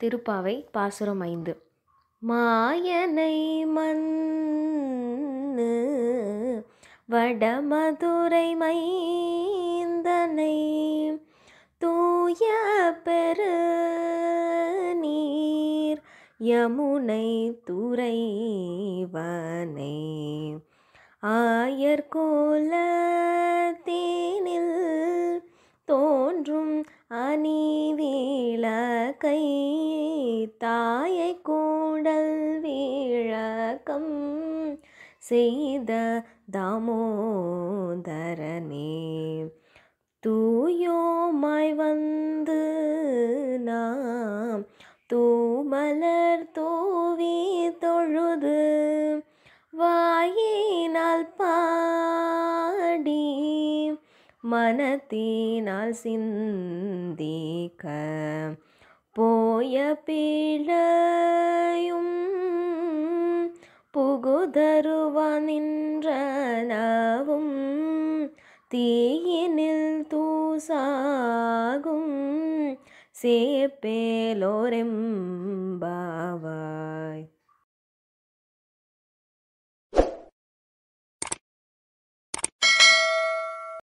திருப்பாவை பாசுரம் ஐந்து. மாயனை மன்னு வடமதுரை மைந்தனை தூய பெரு நீர் யமுனை துறைவனை ஆயர்கோல தோன்றும் அணிவிளக்கை தாயை கூடல் வீழக்கம் செய்த தாமோதரனே. தூயோமாய் வந்து நாம் தூமலர் தூவி தொழுது வாயினால் பா மனத்தினால் சிந்திக்க போய பிழையும் புகுதருவான் நின்றனவும் தீயினில் தூசாகும் சேப்பேலோரெம்பாவா